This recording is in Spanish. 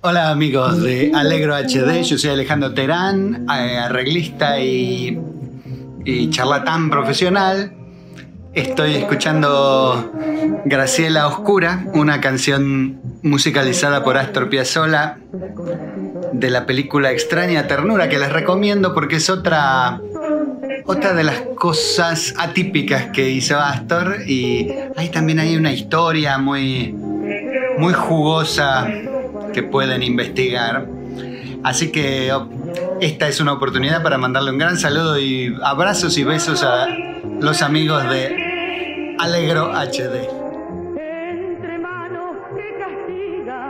Hola amigos de Alegro HD, yo soy Alejandro Terán, eh, arreglista y, y charlatán profesional. Estoy escuchando Graciela Oscura, una canción musicalizada por Astor Piazzolla de la película Extraña Ternura, que les recomiendo porque es otra, otra de las cosas atípicas que hizo Astor y ahí también hay una historia muy, muy jugosa que pueden investigar. Así que esta es una oportunidad para mandarle un gran saludo y abrazos y besos a los amigos de Alegro HD. Entre manos castiga.